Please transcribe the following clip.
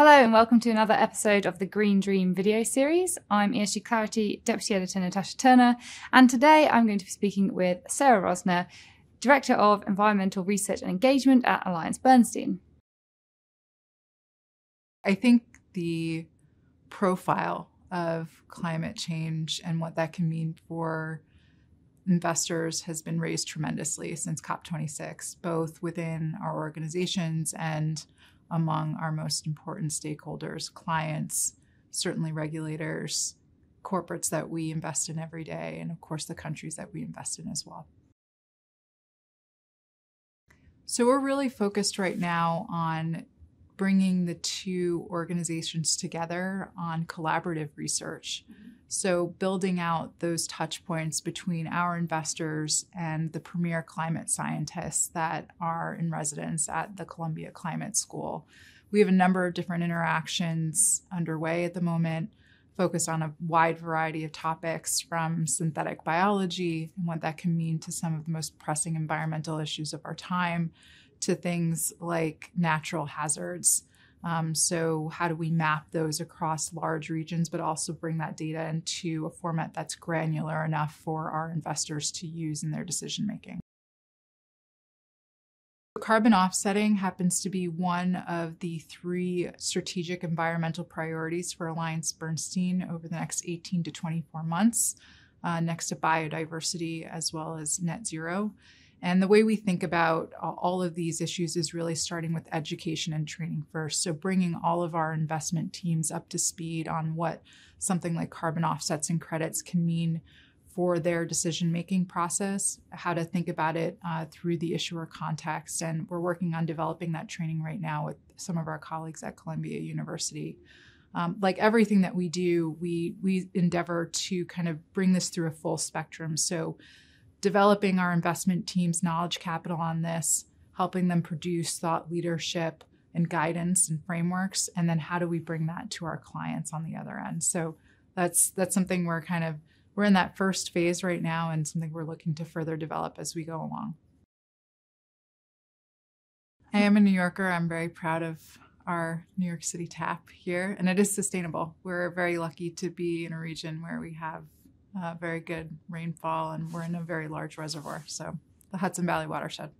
and welcome to another episode of the Green Dream video series. I'm ESG Clarity Deputy Editor Natasha Turner, and today I'm going to be speaking with Sara Rosner, Director of Environmental Research and Engagement at AllianceBernstein. I think the profile of climate change and what that can mean for investors has been raised tremendously since COP26, both within our organizations and among our most important stakeholders, clients, certainly regulators, corporates that we invest in every day, and of course, the countries that we invest in as well. So, we're really focused right now on bringing the two organizations together on collaborative research. So, building out those touch points between our investors and the premier climate scientists that are in residence at the Columbia Climate School. We have a number of different interactions underway at the moment, focused on a wide variety of topics from synthetic biology and what that can mean to some of the most pressing environmental issues of our time to things like natural hazards. Um, so, how do we map those across large regions, but also bring that data into a format that's granular enough for our investors to use in their decision making? Carbon offsetting happens to be one of the three strategic environmental priorities for AllianceBernstein over the next 18 to 24 months, uh, next to biodiversity as well as net zero. And the way we think about all of these issues is really starting with education and training first. So, bringing all of our investment teams up to speed on what something like carbon offsets and credits can mean for their decision making process, how to think about it uh, through the issuer context. And we're working on developing that training right now with some of our colleagues at Columbia University. Um, like everything that we do, we we endeavor to kind of bring this through a full spectrum. So developing our investment team's knowledge capital on this, helping them produce thought leadership and guidance and frameworks, and then how do we bring that to our clients on the other end? So that's that's something we're kind of we're in that first phase right now, and something we're looking to further develop as we go along. I am a New Yorker. I'm very proud of our New York City tap here, and it is sustainable. We're very lucky to be in a region where we have uh, very good rainfall, and we're in a very large reservoir. So, the Hudson Valley watershed.